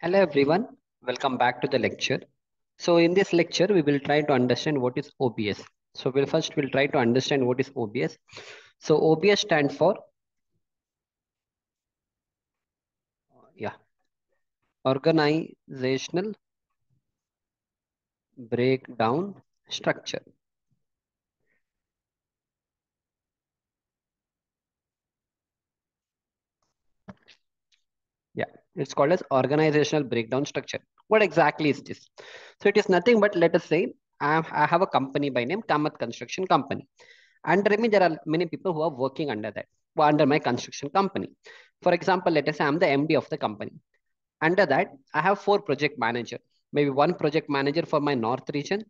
Hello everyone, welcome back to the lecture. So in this lecture, we will try to understand what is OBS. So we'll first we'll try to understand what is OBS. So OBS stands for yeah, organizational breakdown structure. Yeah, it's called as organizational breakdown structure. What exactly is this? So it is nothing but let us say I have a company by name Kamath Construction Company. Under me, there are many people who are working under that, under my construction company. For example, let us say I'm the MD of the company. Under that, I have four project manager. Maybe one project manager for my north region,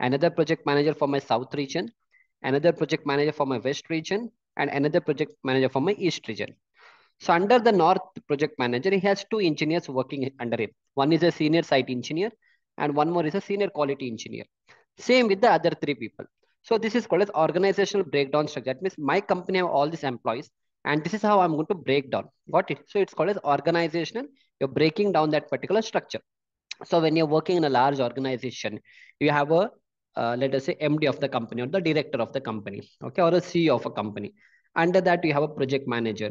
another project manager for my south region, another project manager for my west region, and another project manager for my east region. So under the north project manager, he has two engineers working under him. One is a senior site engineer, and one more is a senior quality engineer. Same with the other three people. So this is called as organizational breakdown structure. That means my company have all these employees, and this is how I'm going to break down. Got it? So it's called as organizational. You're breaking down that particular structure. So when you're working in a large organization, you have a uh, let us say MD of the company or the director of the company, okay, or a CEO of a company. Under that, you have a project manager.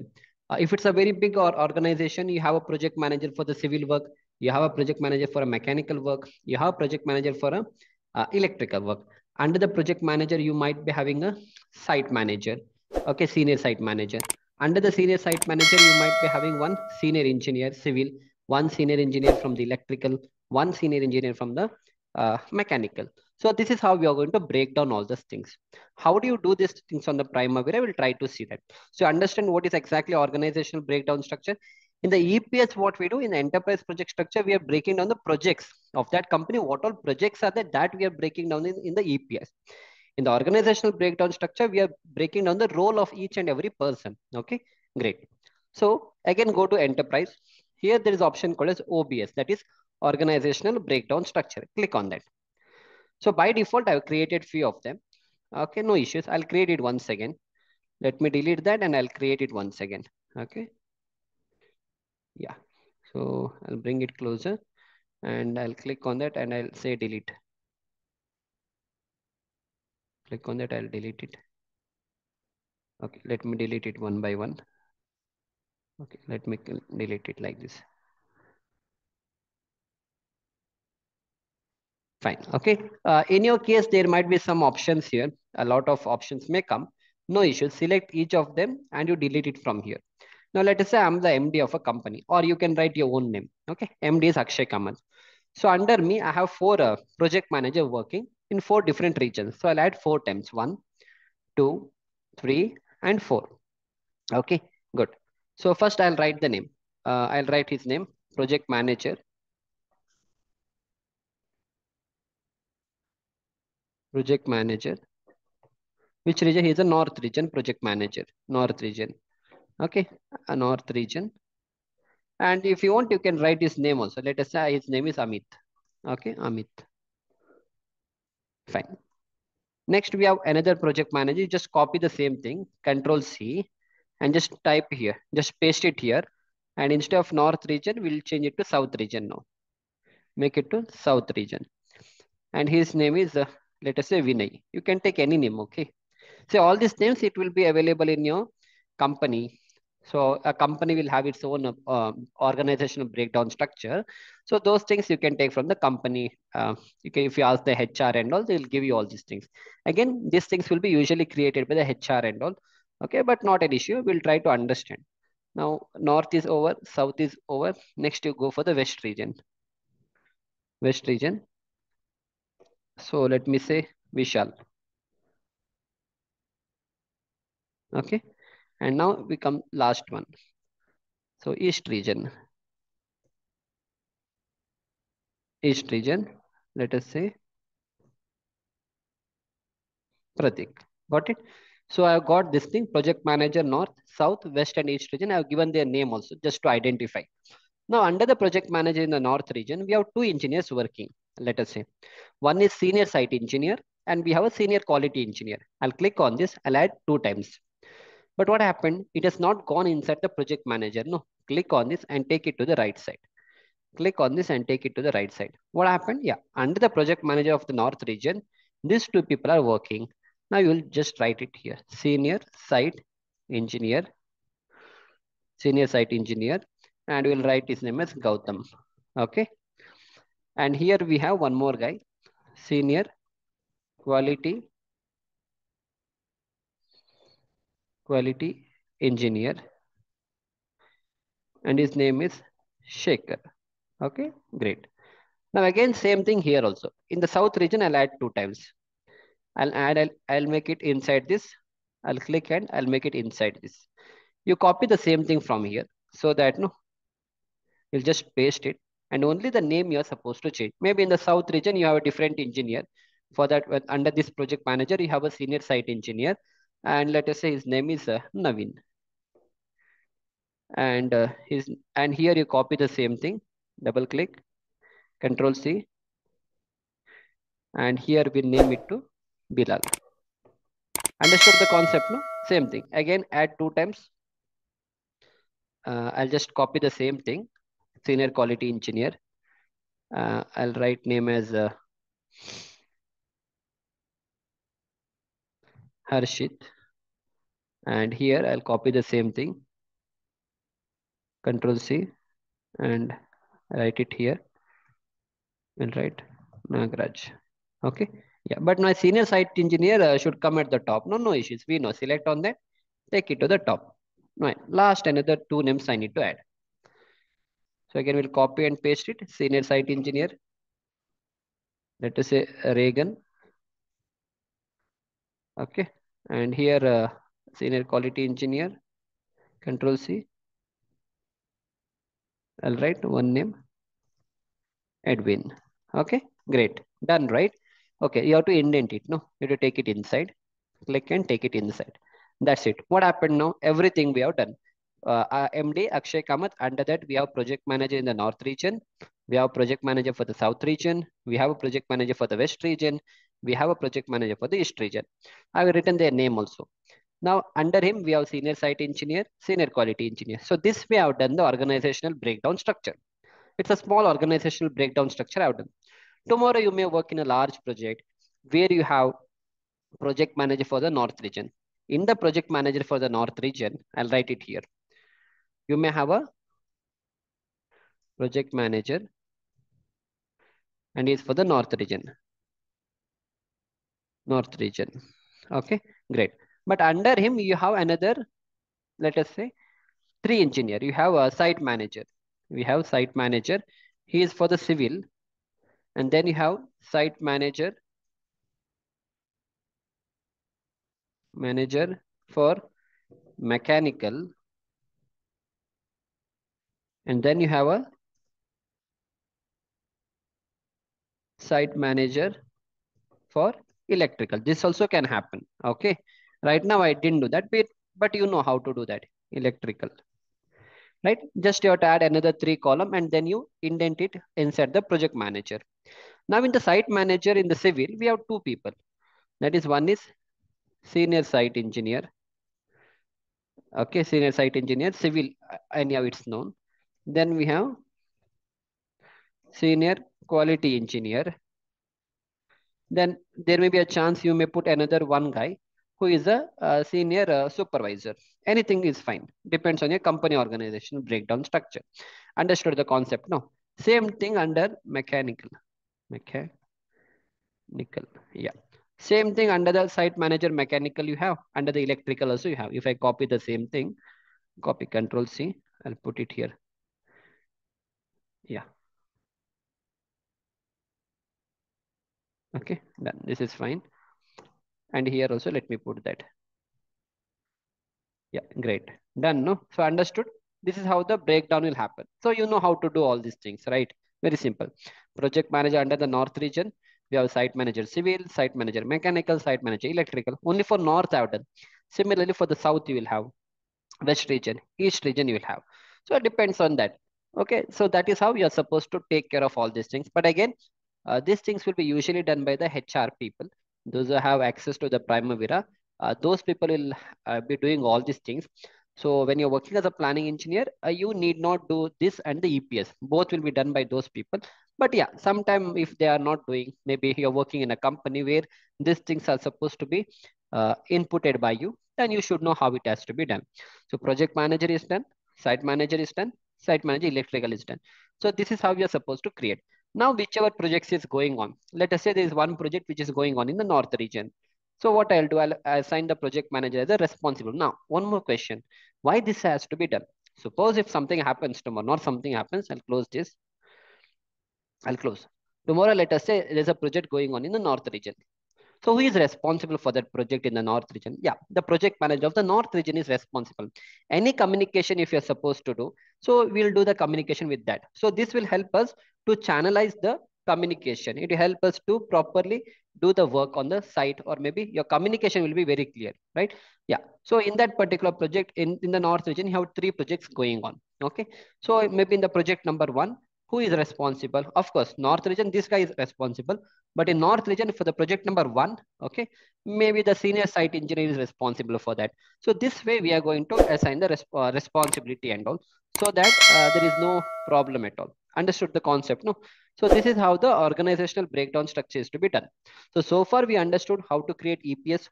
Uh, if it's a very big or organization, you have a project manager for the civil work. You have a project manager for a mechanical work. You have a project manager for a uh, electrical work. Under the project manager, you might be having a site manager, okay, senior site manager. Under the senior site manager, you might be having one senior engineer, civil, one senior engineer from the electrical, one senior engineer from the uh, mechanical. So this is how we are going to break down all these things. How do you do these things on the Primavera? We'll try to see that. So understand what is exactly organizational breakdown structure. In the EPS, what we do in the enterprise project structure, we are breaking down the projects of that company. What all projects are there that we are breaking down in, in the EPS. In the organizational breakdown structure, we are breaking down the role of each and every person. Okay, great. So again, go to enterprise. Here there is option called as OBS, that is organizational breakdown structure. Click on that. So by default, I've created few of them. Okay, no issues. I'll create it once again. Let me delete that and I'll create it once again. Okay. Yeah. So I'll bring it closer and I'll click on that and I'll say delete. Click on that, I'll delete it. Okay, let me delete it one by one. Okay, let me delete it like this. Fine. Okay. Uh, in your case, there might be some options here. A lot of options may come. No issue. Select each of them and you delete it from here. Now, let us say I'm the MD of a company or you can write your own name. Okay. MD is Akshay Kamath. So under me, I have four uh, project manager working in four different regions. So I'll add four times. One, two, three, and four. Okay, good. So first I'll write the name. Uh, I'll write his name, project manager project manager. Which region? He is a north region project manager. North region. Okay, a north region. And if you want, you can write his name also. Let us say his name is Amit. Okay, Amit. Fine. Next, we have another project manager. just copy the same thing, Control C, and just type here. Just paste it here. And instead of north region, we'll change it to south region now. Make it to south region. And his name is uh, let us say Vinay. You can take any name, okay? So all these names, it will be available in your company. So a company will have its own uh, organizational breakdown structure. So those things you can take from the company. Uh, you can, if you ask the HR and all, they'll give you all these things. Again, these things will be usually created by the HR and all. Okay, but not an issue. We'll try to understand. Now, north is over, south is over. Next, you go for the west region. West region. So let me say Vishal. Okay. And now we come last one. So East region. East region, let us say Pratik. Got it? So I've got this thing, project manager, north, south, west, and east region. I've given their name also just to identify. Now under the project manager in the north region, we have two engineers working let us say. One is senior site engineer and we have a senior quality engineer. I'll click on this, I'll add two times. But what happened? It has not gone inside the project manager. No, click on this and take it to the right side. click on this and take it to the right side. What happened? Yeah, under the project manager of the North region, these two people are working. Now you will just write it here. Senior site engineer, senior site engineer, and we'll write his name as Gautam. Okay. And here we have one more guy, senior quality quality engineer and his name is Shaker. Okay, great. Now again, same thing here also. In the south region, I'll add two times. I'll add, I'll, I'll make it inside this. I'll click and I'll make it inside this. You copy the same thing from here so that no, you'll just paste it and only the name you're supposed to change. Maybe in the south region, you have a different engineer. For that, under this project manager, you have a senior site engineer. And let us say his name is uh, Naveen. And uh, his and here you copy the same thing. Double click, Control C. And here we name it to Bilal. Understood the concept, no? Same thing. Again, add two times. Uh, I'll just copy the same thing senior quality engineer. Uh, I'll write name as uh, Harshit. And here I'll copy the same thing. Control C and write it here. And write Nagraj. Okay. Yeah, but my senior site engineer uh, should come at the top. No, no issues. We know. Select on that. Take it to the top. Right. Last another two names I need to add. So again, we'll copy and paste it. Senior site engineer. Let us say Reagan. Okay. And here, uh, senior quality engineer. Control C. I'll write one name. Edwin. Okay. Great. Done, right? Okay. You have to indent it. No, you have to take it inside. Click and take it inside. That's it. What happened now? Everything we have done uh, MD Akshay Kamath. Under that, we have project manager in the north region. We have project manager for the south region. We have a project manager for the west region. We have a project manager for the east region. I have written their name also. Now, under him, we have senior site engineer, senior quality engineer. So this we have done the organizational breakdown structure. It's a small organizational breakdown structure I have done. Tomorrow, you may work in a large project where you have project manager for the north region. In the project manager for the north region, I'll write it here you may have a project manager and is for the north region. North region. Okay great. But under him you have another let us say three engineer. You have a site manager. We have site manager. He is for the civil. And then you have site manager manager for mechanical and then you have a site manager for electrical. This also can happen. Okay. Right now I didn't do that, bit, but you know how to do that. Electrical. Right. Just you have to add another three column and then you indent it inside the project manager. Now in the site manager in the civil, we have two people. That is one is senior site engineer. Okay, senior site engineer, civil, uh, anyhow it's known. Then we have senior quality engineer. Then there may be a chance you may put another one guy who is a, a senior uh, supervisor. Anything is fine. Depends on your company organization breakdown structure. Understood the concept? No. Same thing under mechanical. Mechanical. Yeah. Same thing under the site manager mechanical you have. Under the electrical also you have. If I copy the same thing, copy control C, I'll put it here. Yeah. Okay, done. This is fine. And here also, let me put that. Yeah, great. Done, no? So understood? This is how the breakdown will happen. So you know how to do all these things, right? Very simple. Project manager under the North region. We have site manager civil, site manager mechanical, site manager electrical. Only for North I have done. Similarly, for the South, you will have West region, East region you will have. So it depends on that. Okay, so that is how you're supposed to take care of all these things. But again, uh, these things will be usually done by the HR people. Those who have access to the Primavera, uh, those people will uh, be doing all these things. So when you're working as a planning engineer, uh, you need not do this and the EPS. Both will be done by those people. But yeah, sometime if they are not doing, maybe you're working in a company where these things are supposed to be uh, inputted by you, then you should know how it has to be done. So project manager is done, site manager is done, site manager electrical is done. So this is how we are supposed to create. Now, whichever projects is going on, let us say there is one project which is going on in the north region. So what I'll do, I'll assign the project manager as a responsible. Now, one more question. Why this has to be done? Suppose if something happens tomorrow, not something happens, I'll close this. I'll close. Tomorrow, let us say there's a project going on in the north region. So who is responsible for that project in the north region? Yeah, the project manager of the north region is responsible. Any communication if you're supposed to do, so we'll do the communication with that. So this will help us to channelize the communication. It will help us to properly do the work on the site or maybe your communication will be very clear, right? Yeah. So in that particular project in, in the north region, you have three projects going on. Okay. So maybe in the project number one, who is responsible? Of course, North region, this guy is responsible. But in North region, for the project number one, okay, maybe the senior site engineer is responsible for that. So this way, we are going to assign the uh, responsibility and all, so that uh, there is no problem at all. Understood the concept, no? So this is how the organizational breakdown structure is to be done. So, so far we understood how to create EPS.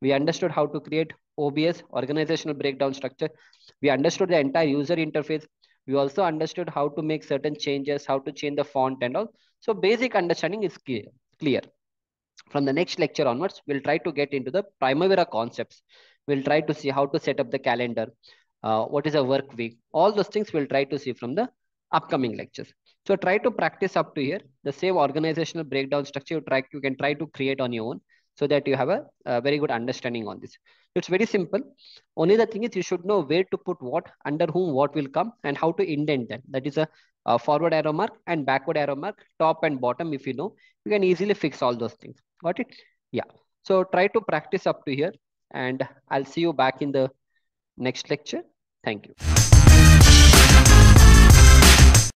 We understood how to create OBS, organizational breakdown structure. We understood the entire user interface we also understood how to make certain changes, how to change the font and all. So basic understanding is clear. From the next lecture onwards, we'll try to get into the Primavera concepts. We'll try to see how to set up the calendar, uh, what is a work week. All those things we'll try to see from the upcoming lectures. So try to practice up to here. The same organizational breakdown structure you, try, you can try to create on your own so that you have a, a very good understanding on this. It's very simple. Only the thing is you should know where to put what, under whom what will come and how to indent that. That is a, a forward arrow mark and backward arrow mark, top and bottom. If you know, you can easily fix all those things. Got it? Yeah. So try to practice up to here and I'll see you back in the next lecture. Thank you.